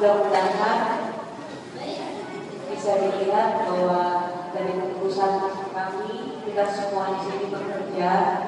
mudah-mudahan bisa dilihat bahwa dari keputusan kami kita semua di sini bekerja